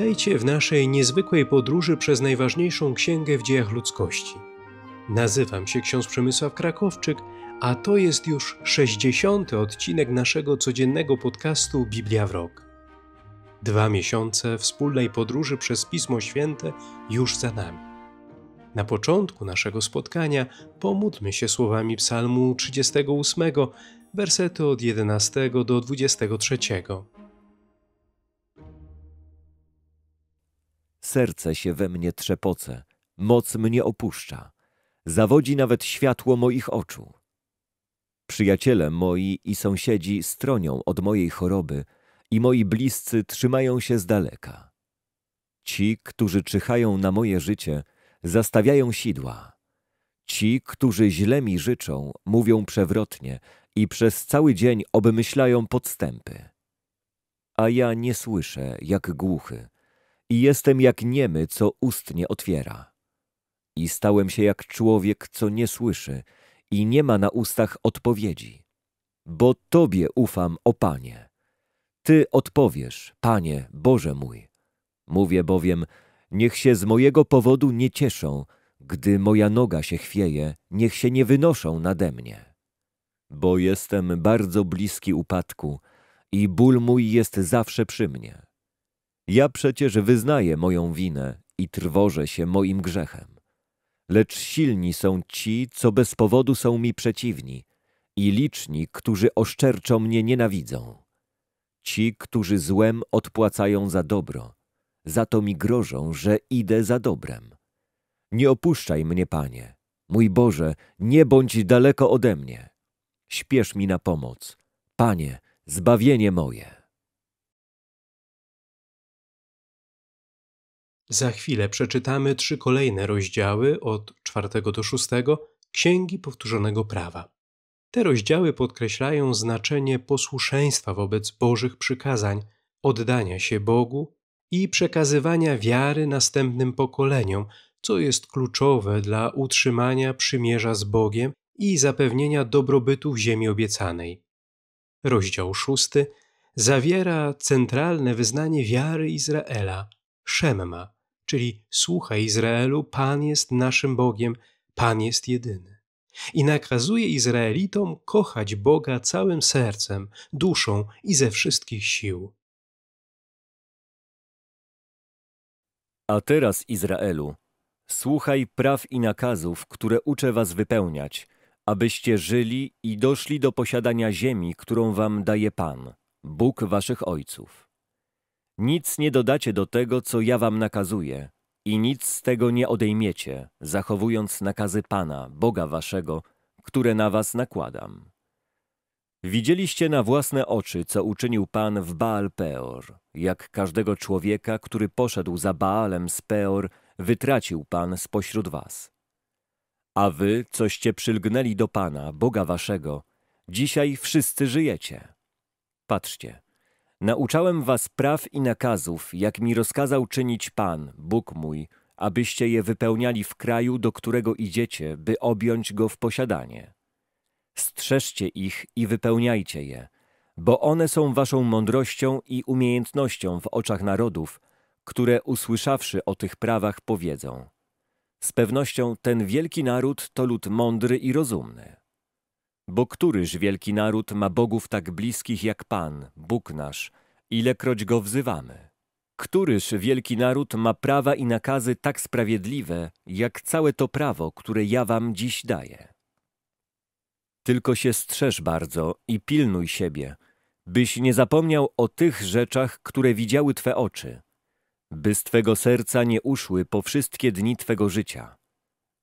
Witajcie w naszej niezwykłej podróży przez najważniejszą księgę w dziejach ludzkości. Nazywam się ksiądz Przemysław Krakowczyk, a to jest już 60. odcinek naszego codziennego podcastu Biblia w rok. Dwa miesiące wspólnej podróży przez Pismo Święte już za nami. Na początku naszego spotkania pomódlmy się słowami Psalmu 38, wersety od 11 do 23. Serce się we mnie trzepoce, moc mnie opuszcza, zawodzi nawet światło moich oczu. Przyjaciele moi i sąsiedzi stronią od mojej choroby i moi bliscy trzymają się z daleka. Ci, którzy czyhają na moje życie, zastawiają sidła. Ci, którzy źle mi życzą, mówią przewrotnie i przez cały dzień obmyślają podstępy. A ja nie słyszę, jak głuchy, i jestem jak niemy, co ust nie otwiera. I stałem się jak człowiek, co nie słyszy i nie ma na ustach odpowiedzi. Bo Tobie ufam, o Panie. Ty odpowiesz, Panie, Boże mój. Mówię bowiem, niech się z mojego powodu nie cieszą, gdy moja noga się chwieje, niech się nie wynoszą nade mnie. Bo jestem bardzo bliski upadku i ból mój jest zawsze przy mnie. Ja przecież wyznaję moją winę i trwożę się moim grzechem. Lecz silni są ci, co bez powodu są mi przeciwni, i liczni, którzy oszczerczo mnie nienawidzą. Ci, którzy złem odpłacają za dobro, za to mi grożą, że idę za dobrem. Nie opuszczaj mnie, Panie. Mój Boże, nie bądź daleko ode mnie. Śpiesz mi na pomoc. Panie, zbawienie moje. Za chwilę przeczytamy trzy kolejne rozdziały od czwartego do szóstego Księgi Powtórzonego Prawa. Te rozdziały podkreślają znaczenie posłuszeństwa wobec Bożych przykazań, oddania się Bogu i przekazywania wiary następnym pokoleniom, co jest kluczowe dla utrzymania przymierza z Bogiem i zapewnienia dobrobytu w ziemi obiecanej. Rozdział szósty zawiera centralne wyznanie wiary Izraela, Szemma, czyli słuchaj Izraelu, Pan jest naszym Bogiem, Pan jest jedyny. I nakazuje Izraelitom kochać Boga całym sercem, duszą i ze wszystkich sił. A teraz, Izraelu, słuchaj praw i nakazów, które uczę was wypełniać, abyście żyli i doszli do posiadania ziemi, którą wam daje Pan, Bóg waszych ojców. Nic nie dodacie do tego, co ja wam nakazuję, i nic z tego nie odejmiecie, zachowując nakazy Pana, Boga waszego, które na was nakładam. Widzieliście na własne oczy, co uczynił Pan w Baal Peor, jak każdego człowieka, który poszedł za Baalem z Peor, wytracił Pan spośród was. A wy, coście przylgnęli do Pana, Boga waszego, dzisiaj wszyscy żyjecie. Patrzcie, Nauczałem was praw i nakazów, jak mi rozkazał czynić Pan, Bóg mój, abyście je wypełniali w kraju, do którego idziecie, by objąć go w posiadanie. Strzeżcie ich i wypełniajcie je, bo one są waszą mądrością i umiejętnością w oczach narodów, które usłyszawszy o tych prawach powiedzą. Z pewnością ten wielki naród to lud mądry i rozumny. Bo któryż wielki naród ma bogów tak bliskich jak Pan, Bóg nasz, ilekroć go wzywamy? Któryż wielki naród ma prawa i nakazy tak sprawiedliwe, jak całe to prawo, które ja wam dziś daję? Tylko się strzeż bardzo i pilnuj siebie, byś nie zapomniał o tych rzeczach, które widziały Twe oczy, by z Twego serca nie uszły po wszystkie dni Twego życia,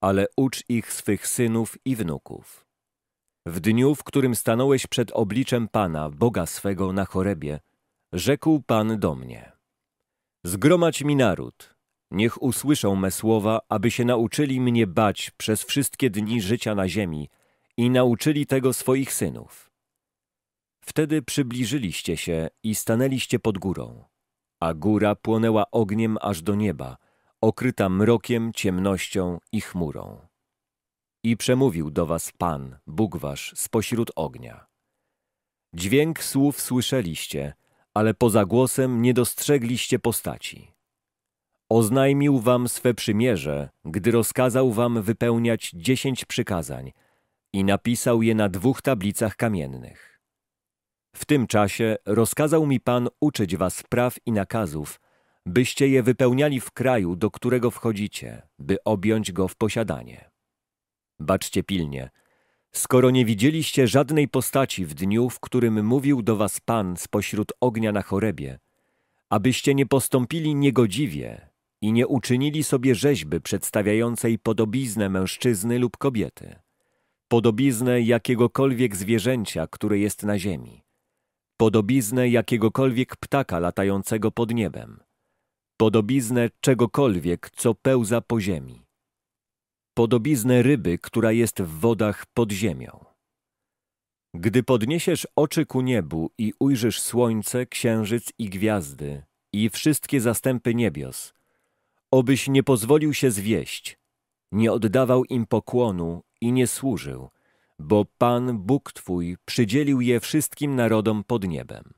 ale ucz ich swych synów i wnuków w dniu, w którym stanąłeś przed obliczem Pana, Boga swego na chorebie, rzekł Pan do mnie. Zgromadź mi naród, niech usłyszą me słowa, aby się nauczyli mnie bać przez wszystkie dni życia na ziemi i nauczyli tego swoich synów. Wtedy przybliżyliście się i stanęliście pod górą, a góra płonęła ogniem aż do nieba, okryta mrokiem, ciemnością i chmurą. I przemówił do was Pan, Bóg wasz, spośród ognia. Dźwięk słów słyszeliście, ale poza głosem nie dostrzegliście postaci. Oznajmił wam swe przymierze, gdy rozkazał wam wypełniać dziesięć przykazań i napisał je na dwóch tablicach kamiennych. W tym czasie rozkazał mi Pan uczyć was praw i nakazów, byście je wypełniali w kraju, do którego wchodzicie, by objąć go w posiadanie. Baczcie pilnie, skoro nie widzieliście żadnej postaci w dniu, w którym mówił do was Pan spośród ognia na chorebie, abyście nie postąpili niegodziwie i nie uczynili sobie rzeźby przedstawiającej podobiznę mężczyzny lub kobiety, podobiznę jakiegokolwiek zwierzęcia, które jest na ziemi, podobiznę jakiegokolwiek ptaka latającego pod niebem, podobiznę czegokolwiek, co pełza po ziemi, podobiznę ryby, która jest w wodach pod ziemią. Gdy podniesiesz oczy ku niebu i ujrzysz słońce, księżyc i gwiazdy i wszystkie zastępy niebios, obyś nie pozwolił się zwieść, nie oddawał im pokłonu i nie służył, bo Pan Bóg Twój przydzielił je wszystkim narodom pod niebem.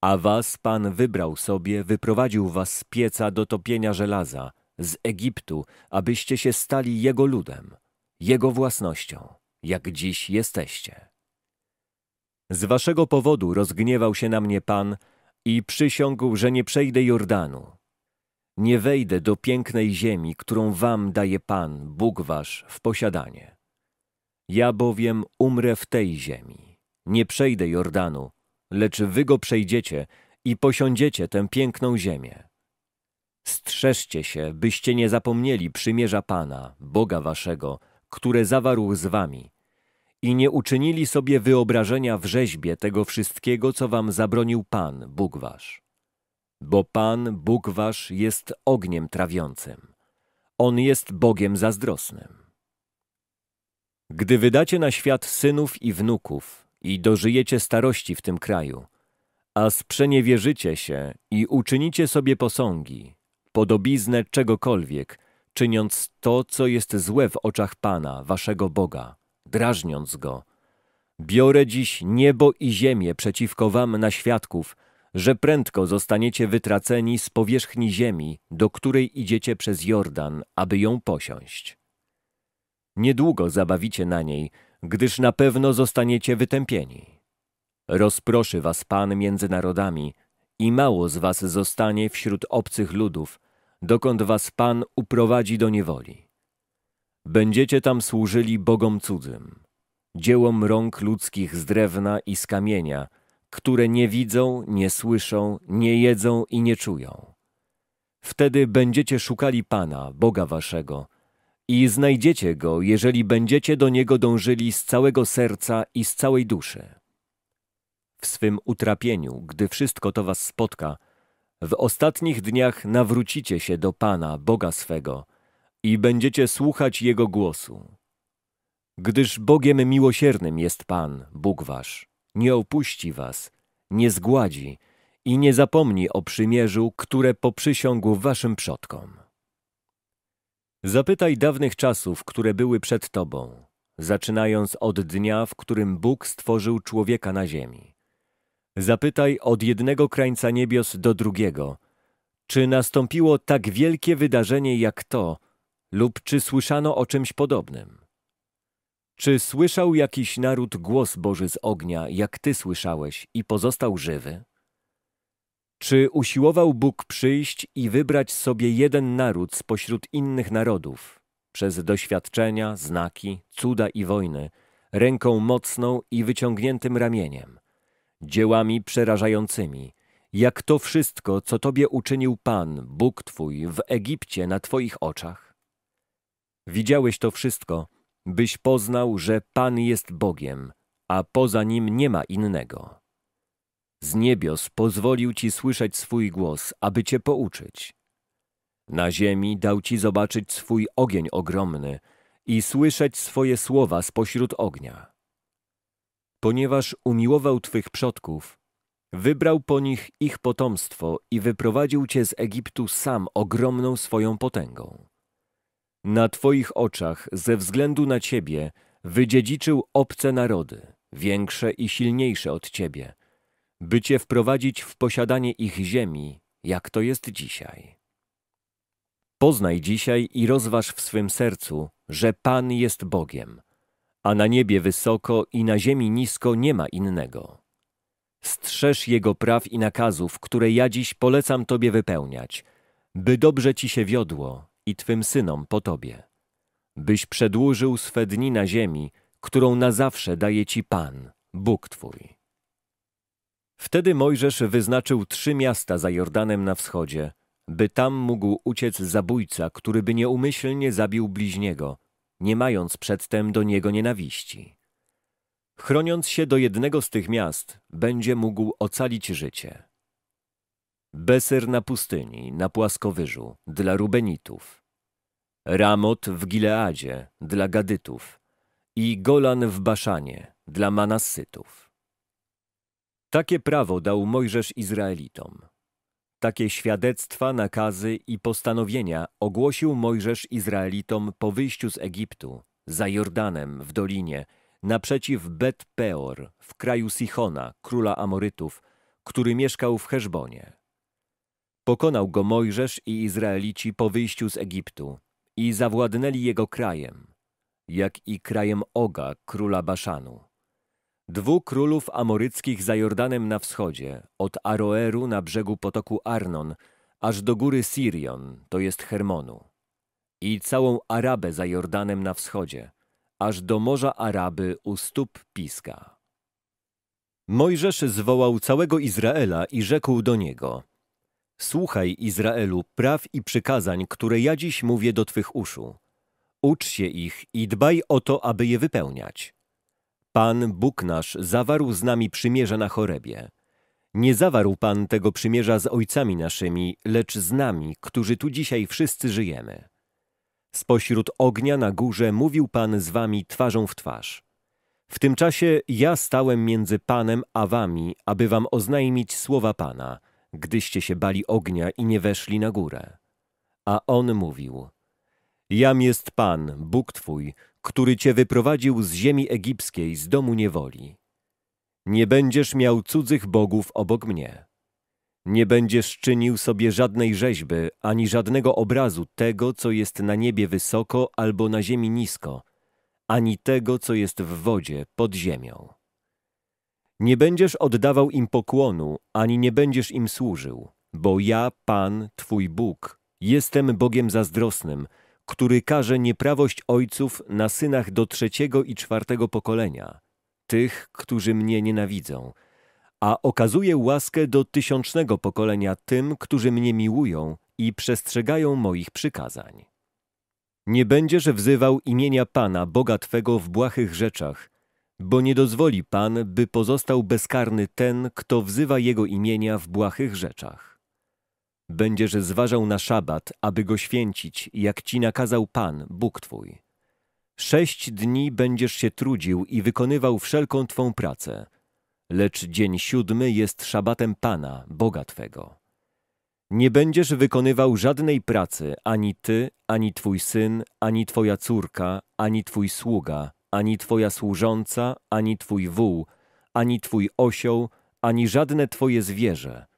A was Pan wybrał sobie, wyprowadził was z pieca do topienia żelaza, z Egiptu, abyście się stali Jego ludem, Jego własnością, jak dziś jesteście. Z waszego powodu rozgniewał się na mnie Pan i przysiągł, że nie przejdę Jordanu. Nie wejdę do pięknej ziemi, którą wam daje Pan, Bóg wasz, w posiadanie. Ja bowiem umrę w tej ziemi. Nie przejdę Jordanu, lecz wy go przejdziecie i posiądziecie tę piękną ziemię. Strzeżcie się, byście nie zapomnieli przymierza Pana, Boga waszego, które zawarł z wami i nie uczynili sobie wyobrażenia w rzeźbie tego wszystkiego, co wam zabronił Pan, Bóg wasz. Bo Pan, Bóg wasz, jest ogniem trawiącym. On jest Bogiem zazdrosnym. Gdy wydacie na świat synów i wnuków i dożyjecie starości w tym kraju, a sprzeniewierzycie się i uczynicie sobie posągi, podobiznę czegokolwiek, czyniąc to, co jest złe w oczach Pana, waszego Boga, drażniąc Go. Biorę dziś niebo i ziemię przeciwko wam na świadków, że prędko zostaniecie wytraceni z powierzchni ziemi, do której idziecie przez Jordan, aby ją posiąść. Niedługo zabawicie na niej, gdyż na pewno zostaniecie wytępieni. Rozproszy was Pan między narodami i mało z was zostanie wśród obcych ludów, dokąd was Pan uprowadzi do niewoli. Będziecie tam służyli bogom cudzym, dziełom rąk ludzkich z drewna i z kamienia, które nie widzą, nie słyszą, nie jedzą i nie czują. Wtedy będziecie szukali Pana, Boga waszego, i znajdziecie Go, jeżeli będziecie do Niego dążyli z całego serca i z całej duszy. W swym utrapieniu, gdy wszystko to was spotka, w ostatnich dniach nawrócicie się do Pana, Boga swego, i będziecie słuchać Jego głosu. Gdyż Bogiem miłosiernym jest Pan, Bóg wasz, nie opuści was, nie zgładzi i nie zapomni o przymierzu, które poprzysiągł waszym przodkom. Zapytaj dawnych czasów, które były przed tobą, zaczynając od dnia, w którym Bóg stworzył człowieka na ziemi. Zapytaj od jednego krańca niebios do drugiego, czy nastąpiło tak wielkie wydarzenie jak to, lub czy słyszano o czymś podobnym. Czy słyszał jakiś naród głos Boży z ognia, jak ty słyszałeś, i pozostał żywy? Czy usiłował Bóg przyjść i wybrać sobie jeden naród spośród innych narodów, przez doświadczenia, znaki, cuda i wojny, ręką mocną i wyciągniętym ramieniem, dziełami przerażającymi, jak to wszystko, co Tobie uczynił Pan, Bóg Twój, w Egipcie na Twoich oczach? Widziałeś to wszystko, byś poznał, że Pan jest Bogiem, a poza Nim nie ma innego. Z niebios pozwolił Ci słyszeć swój głos, aby Cię pouczyć. Na ziemi dał Ci zobaczyć swój ogień ogromny i słyszeć swoje słowa spośród ognia. Ponieważ umiłował Twych przodków, wybrał po nich ich potomstwo i wyprowadził Cię z Egiptu sam ogromną swoją potęgą. Na Twoich oczach, ze względu na Ciebie, wydziedziczył obce narody, większe i silniejsze od Ciebie, by Cię wprowadzić w posiadanie ich ziemi, jak to jest dzisiaj. Poznaj dzisiaj i rozważ w swym sercu, że Pan jest Bogiem, a na niebie wysoko i na ziemi nisko nie ma innego. Strzeż Jego praw i nakazów, które ja dziś polecam Tobie wypełniać, by dobrze Ci się wiodło i Twym synom po Tobie, byś przedłużył swe dni na ziemi, którą na zawsze daje Ci Pan, Bóg Twój. Wtedy Mojżesz wyznaczył trzy miasta za Jordanem na wschodzie, by tam mógł uciec zabójca, który by nieumyślnie zabił bliźniego, nie mając przedtem do niego nienawiści. Chroniąc się do jednego z tych miast, będzie mógł ocalić życie. Beser na pustyni, na płaskowyżu, dla Rubenitów. Ramot w Gileadzie, dla Gadytów. I Golan w Baszanie, dla Manassytów. Takie prawo dał Mojżesz Izraelitom. Takie świadectwa, nakazy i postanowienia ogłosił Mojżesz Izraelitom po wyjściu z Egiptu, za Jordanem w dolinie, naprzeciw Bet Peor, w kraju Sichona, króla Amorytów, który mieszkał w Heszbonie. Pokonał go Mojżesz i Izraelici po wyjściu z Egiptu i zawładnęli jego krajem, jak i krajem Oga, króla Baszanu. Dwóch królów amoryckich za Jordanem na wschodzie, od Aroeru na brzegu potoku Arnon, aż do góry Sirion, to jest Hermonu. I całą Arabę za Jordanem na wschodzie, aż do Morza Araby u stóp Piska. Mojżesz zwołał całego Izraela i rzekł do niego Słuchaj, Izraelu, praw i przykazań, które ja dziś mówię do Twych uszu. Ucz się ich i dbaj o to, aby je wypełniać. Pan, Bóg nasz, zawarł z nami przymierze na chorebie. Nie zawarł Pan tego przymierza z ojcami naszymi, lecz z nami, którzy tu dzisiaj wszyscy żyjemy. Spośród ognia na górze mówił Pan z wami twarzą w twarz. W tym czasie ja stałem między Panem a wami, aby wam oznajmić słowa Pana, gdyście się bali ognia i nie weszli na górę. A on mówił, Jam jest Pan, Bóg Twój, który Cię wyprowadził z ziemi egipskiej, z domu niewoli. Nie będziesz miał cudzych bogów obok mnie. Nie będziesz czynił sobie żadnej rzeźby, ani żadnego obrazu tego, co jest na niebie wysoko albo na ziemi nisko, ani tego, co jest w wodzie pod ziemią. Nie będziesz oddawał im pokłonu, ani nie będziesz im służył, bo ja, Pan, Twój Bóg, jestem Bogiem zazdrosnym, który każe nieprawość ojców na synach do trzeciego i czwartego pokolenia, tych, którzy mnie nienawidzą, a okazuje łaskę do tysiącznego pokolenia tym, którzy mnie miłują i przestrzegają moich przykazań. Nie będziesz wzywał imienia Pana, Boga Twego w błahych rzeczach, bo nie dozwoli Pan, by pozostał bezkarny ten, kto wzywa Jego imienia w błahych rzeczach. Będziesz zważał na szabat, aby go święcić, jak ci nakazał Pan, Bóg Twój. Sześć dni będziesz się trudził i wykonywał wszelką Twą pracę, lecz dzień siódmy jest szabatem Pana, Boga Twego. Nie będziesz wykonywał żadnej pracy, ani Ty, ani Twój syn, ani Twoja córka, ani Twój sługa, ani Twoja służąca, ani Twój wół, ani Twój osioł, ani żadne Twoje zwierzę,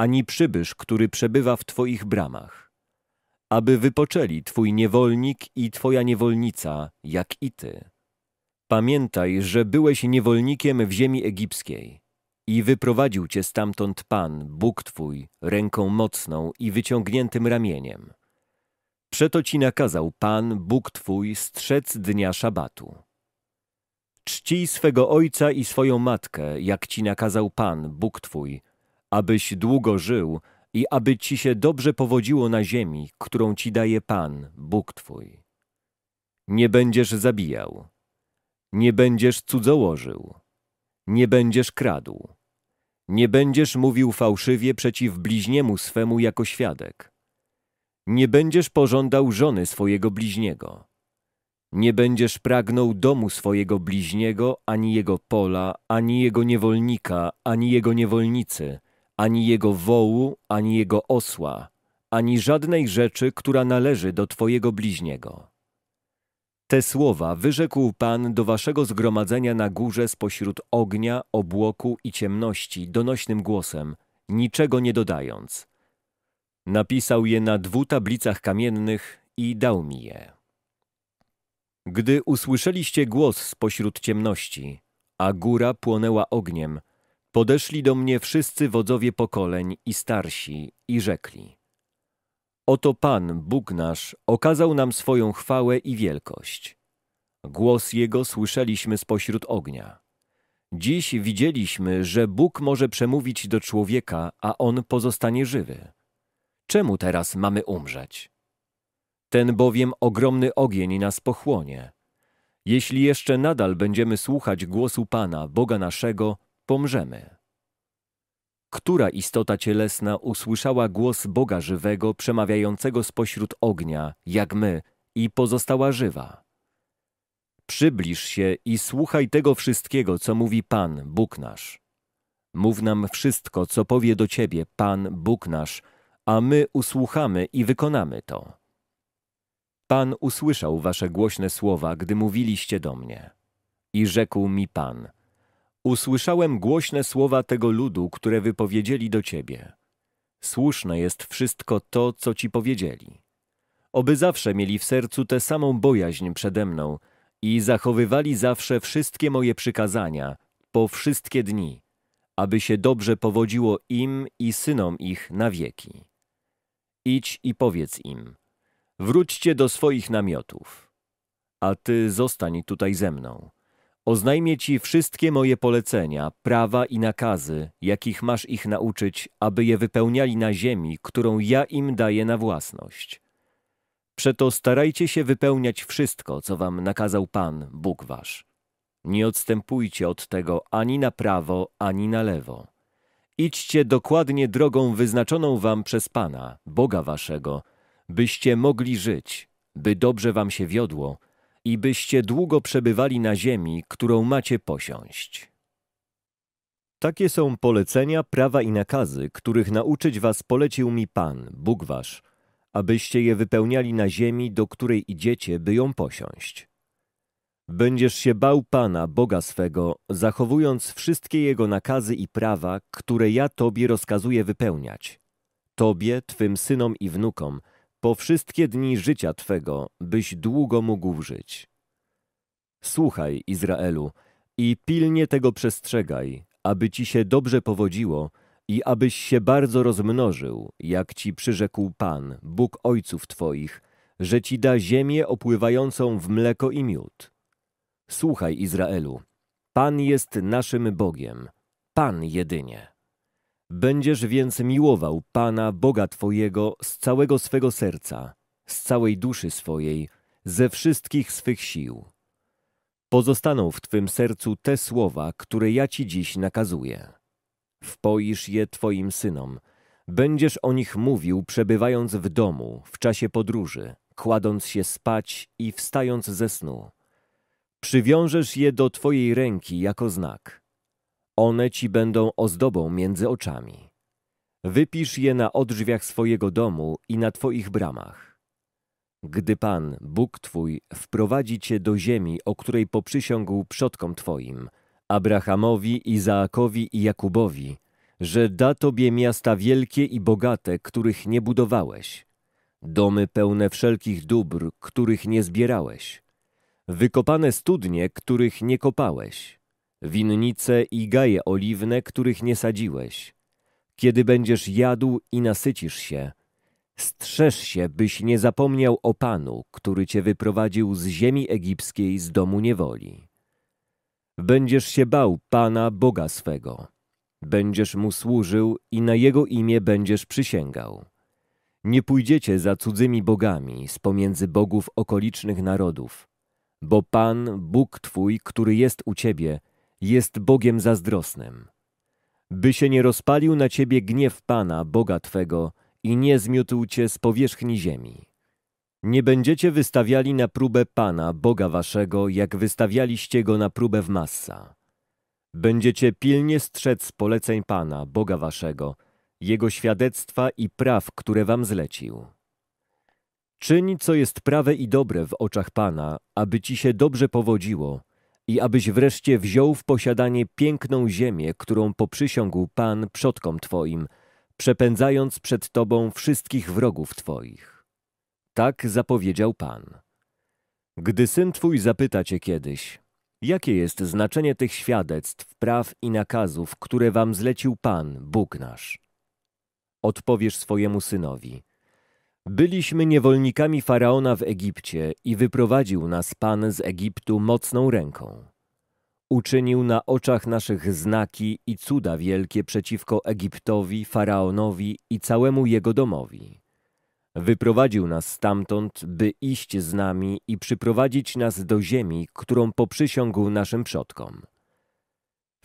ani przybysz, który przebywa w Twoich bramach. Aby wypoczęli Twój niewolnik i Twoja niewolnica, jak i Ty. Pamiętaj, że byłeś niewolnikiem w ziemi egipskiej i wyprowadził Cię stamtąd Pan, Bóg Twój, ręką mocną i wyciągniętym ramieniem. Przeto Ci nakazał Pan, Bóg Twój, strzec dnia szabatu. Czcij swego ojca i swoją matkę, jak Ci nakazał Pan, Bóg Twój, abyś długo żył i aby ci się dobrze powodziło na ziemi, którą ci daje Pan, Bóg Twój. Nie będziesz zabijał, nie będziesz cudzołożył, nie będziesz kradł, nie będziesz mówił fałszywie przeciw bliźniemu swemu jako świadek, nie będziesz pożądał żony swojego bliźniego, nie będziesz pragnął domu swojego bliźniego, ani jego pola, ani jego niewolnika, ani jego niewolnicy, ani jego wołu, ani jego osła, ani żadnej rzeczy, która należy do Twojego bliźniego. Te słowa wyrzekł Pan do waszego zgromadzenia na górze spośród ognia, obłoku i ciemności donośnym głosem, niczego nie dodając. Napisał je na dwóch tablicach kamiennych i dał mi je. Gdy usłyszeliście głos spośród ciemności, a góra płonęła ogniem, podeszli do mnie wszyscy wodzowie pokoleń i starsi i rzekli: Oto Pan, Bóg nasz, okazał nam swoją chwałę i wielkość. Głos Jego słyszeliśmy spośród ognia. Dziś widzieliśmy, że Bóg może przemówić do człowieka, a on pozostanie żywy. Czemu teraz mamy umrzeć? Ten bowiem ogromny ogień nas pochłonie. Jeśli jeszcze nadal będziemy słuchać głosu Pana, Boga naszego, pomrzemy. Która istota cielesna usłyszała głos Boga żywego, przemawiającego spośród ognia, jak my, i pozostała żywa? Przybliż się i słuchaj tego wszystkiego, co mówi Pan, Bóg nasz. Mów nam wszystko, co powie do Ciebie Pan, Bóg nasz, a my usłuchamy i wykonamy to. Pan usłyszał wasze głośne słowa, gdy mówiliście do mnie. I rzekł mi Pan, usłyszałem głośne słowa tego ludu, które wypowiedzieli do Ciebie. Słuszne jest wszystko to, co Ci powiedzieli. Oby zawsze mieli w sercu tę samą bojaźń przede mną i zachowywali zawsze wszystkie moje przykazania, po wszystkie dni, aby się dobrze powodziło im i synom ich na wieki. Idź i powiedz im, wróćcie do swoich namiotów, a ty zostań tutaj ze mną. Oznajmię ci wszystkie moje polecenia, prawa i nakazy, jakich masz ich nauczyć, aby je wypełniali na ziemi, którą ja im daję na własność. Przeto starajcie się wypełniać wszystko, co wam nakazał Pan, Bóg wasz. Nie odstępujcie od tego ani na prawo, ani na lewo. Idźcie dokładnie drogą wyznaczoną wam przez Pana, Boga waszego, byście mogli żyć, by dobrze wam się wiodło i byście długo przebywali na ziemi, którą macie posiąść. Takie są polecenia, prawa i nakazy, których nauczyć was polecił mi Pan, Bóg wasz, abyście je wypełniali na ziemi, do której idziecie, by ją posiąść. Będziesz się bał Pana, Boga swego, zachowując wszystkie Jego nakazy i prawa, które ja Tobie rozkazuję wypełniać. Tobie, Twym synom i wnukom, po wszystkie dni życia Twego, byś długo mógł żyć. Słuchaj, Izraelu, i pilnie tego przestrzegaj, aby Ci się dobrze powodziło i abyś się bardzo rozmnożył, jak Ci przyrzekł Pan, Bóg Ojców Twoich, że Ci da ziemię opływającą w mleko i miód Słuchaj, Izraelu, Pan jest naszym Bogiem, Pan jedynie. Będziesz więc miłował Pana, Boga Twojego, z całego swego serca, z całej duszy swojej, ze wszystkich swych sił. Pozostaną w Twym sercu te słowa, które ja Ci dziś nakazuję. Wpoisz je Twoim synom. Będziesz o nich mówił, przebywając w domu, w czasie podróży, kładąc się spać i wstając ze snu Przywiążesz je do Twojej ręki jako znak. One Ci będą ozdobą między oczami. Wypisz je na odrzwiach swojego domu i na Twoich bramach. Gdy Pan, Bóg Twój, wprowadzi Cię do ziemi, o której poprzysiągł przodkom Twoim, Abrahamowi, Izaakowi i Jakubowi, że da Tobie miasta wielkie i bogate, których nie budowałeś, domy pełne wszelkich dóbr, których nie zbierałeś, wykopane studnie, których nie kopałeś, winnice i gaje oliwne, których nie sadziłeś. Kiedy będziesz jadł i nasycisz się, strzeż się, byś nie zapomniał o Panu, który cię wyprowadził z ziemi egipskiej, z domu niewoli. Będziesz się bał Pana, Boga swego. Będziesz Mu służył i na Jego imię będziesz przysięgał. Nie pójdziecie za cudzymi bogami z pomiędzy bogów okolicznych narodów, bo Pan, Bóg Twój, który jest u Ciebie, jest Bogiem zazdrosnym. By się nie rozpalił na Ciebie gniew Pana, Boga Twego, i nie zmiótł Cię z powierzchni ziemi. Nie będziecie wystawiali na próbę Pana, Boga Waszego, jak wystawialiście Go na próbę w Massa. Będziecie pilnie strzec poleceń Pana, Boga Waszego, Jego świadectwa i praw, które Wam zlecił. Czyń, co jest prawe i dobre w oczach Pana, aby ci się dobrze powodziło i abyś wreszcie wziął w posiadanie piękną ziemię, którą poprzysiągł Pan przodkom Twoim, przepędzając przed Tobą wszystkich wrogów Twoich. Tak zapowiedział Pan. Gdy syn Twój zapyta Cię kiedyś, jakie jest znaczenie tych świadectw, praw i nakazów, które Wam zlecił Pan, Bóg nasz? Odpowiesz swojemu synowi – Byliśmy niewolnikami faraona w Egipcie i wyprowadził nas Pan z Egiptu mocną ręką. Uczynił na oczach naszych znaki i cuda wielkie przeciwko Egiptowi, faraonowi i całemu jego domowi. Wyprowadził nas stamtąd, by iść z nami i przyprowadzić nas do ziemi, którą poprzysiągł naszym przodkom.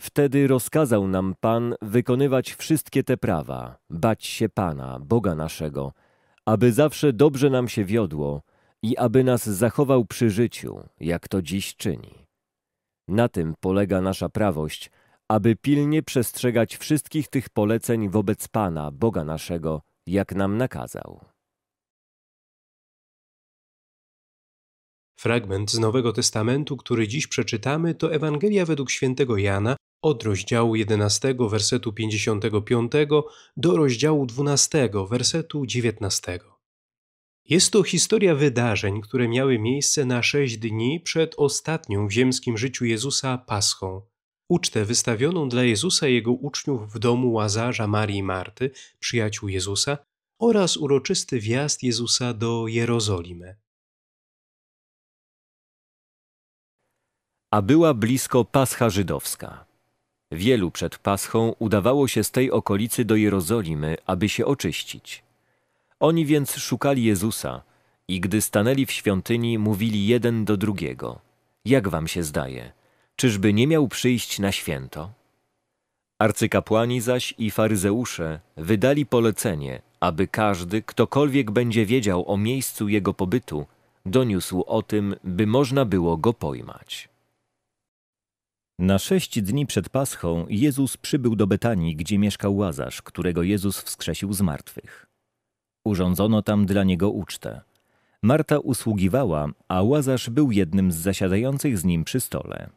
Wtedy rozkazał nam Pan wykonywać wszystkie te prawa, bać się Pana, Boga naszego, aby zawsze dobrze nam się wiodło i aby nas zachował przy życiu, jak to dziś czyni. Na tym polega nasza prawość, aby pilnie przestrzegać wszystkich tych poleceń wobec Pana, Boga naszego, jak nam nakazał. Fragment z Nowego Testamentu, który dziś przeczytamy, to Ewangelia według świętego Jana od rozdziału 11, wersetu 55 do rozdziału 12, wersetu 19. Jest to historia wydarzeń, które miały miejsce na sześć dni przed ostatnią w ziemskim życiu Jezusa Paschą. Ucztę wystawioną dla Jezusa i jego uczniów w domu Łazarza, Marii i Marty, przyjaciół Jezusa, oraz uroczysty wjazd Jezusa do Jerozolimy. A była blisko Pascha Żydowska. Wielu przed Paschą udawało się z tej okolicy do Jerozolimy, aby się oczyścić. Oni więc szukali Jezusa i gdy stanęli w świątyni, mówili jeden do drugiego: Jak wam się zdaje? Czyżby nie miał przyjść na święto? Arcykapłani zaś i faryzeusze wydali polecenie, aby każdy, ktokolwiek będzie wiedział o miejscu jego pobytu, doniósł o tym, by można było go pojmać. Na sześć dni przed Paschą Jezus przybył do Betanii, gdzie mieszkał Łazarz, którego Jezus wskrzesił z martwych. Urządzono tam dla niego ucztę. Marta usługiwała, a Łazarz był jednym z zasiadających z nim przy stole.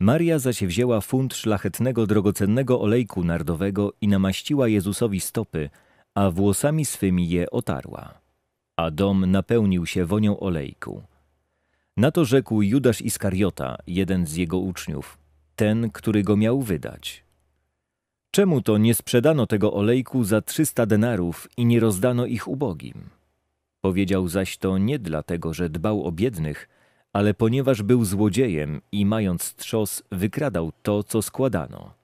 Maria zaś wzięła funt szlachetnego drogocennego olejku nardowego i namaściła Jezusowi stopy, a włosami swymi je otarła. A dom napełnił się wonią olejku. Na to rzekł Judasz Iskariota, jeden z jego uczniów, ten, który go miał wydać. Czemu to nie sprzedano tego olejku za trzysta denarów i nie rozdano ich ubogim? Powiedział zaś to nie dlatego, że dbał o biednych, ale ponieważ był złodziejem i mając trzos wykradał to, co składano.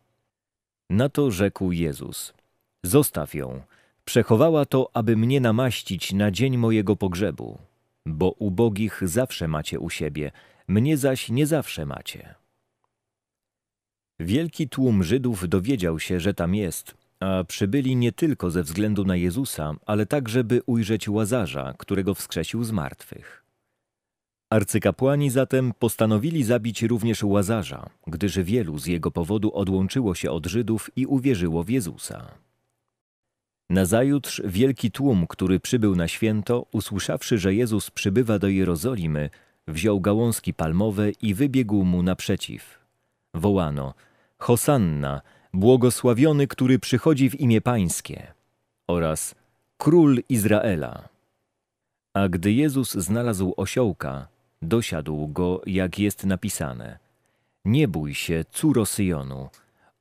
Na to rzekł Jezus: Zostaw ją, przechowała to, aby mnie namaścić na dzień mojego pogrzebu, bo ubogich zawsze macie u siebie, mnie zaś nie zawsze macie. Wielki tłum Żydów dowiedział się, że tam jest, a przybyli nie tylko ze względu na Jezusa, ale także by ujrzeć Łazarza, którego wskrzesił z martwych. Arcykapłani zatem postanowili zabić również Łazarza, gdyż wielu z jego powodu odłączyło się od Żydów i uwierzyło w Jezusa. Nazajutrz wielki tłum, który przybył na święto, usłyszawszy, że Jezus przybywa do Jerozolimy, wziął gałązki palmowe i wybiegł mu naprzeciw. Wołano – Hosanna, błogosławiony, który przychodzi w imię Pańskie oraz Król Izraela. A gdy Jezus znalazł osiołka, dosiadł go, jak jest napisane. Nie bój się, córo Syjonu,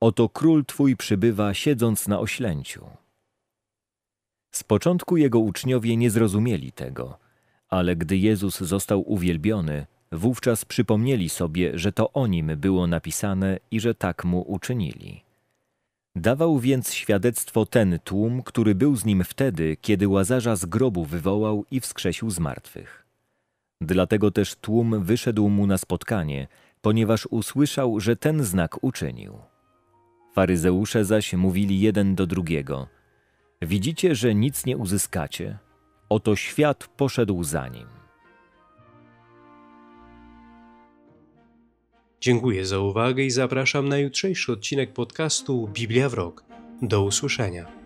oto król twój przybywa, siedząc na oślęciu. Z początku jego uczniowie nie zrozumieli tego, ale gdy Jezus został uwielbiony, Wówczas przypomnieli sobie, że to o nim było napisane i że tak mu uczynili. Dawał więc świadectwo ten tłum, który był z nim wtedy, kiedy Łazarza z grobu wywołał i wskrzesił z martwych. Dlatego też tłum wyszedł mu na spotkanie, ponieważ usłyszał, że ten znak uczynił. Faryzeusze zaś mówili jeden do drugiego: Widzicie, że nic nie uzyskacie? Oto świat poszedł za nim. Dziękuję za uwagę i zapraszam na jutrzejszy odcinek podcastu Biblia w rok. Do usłyszenia.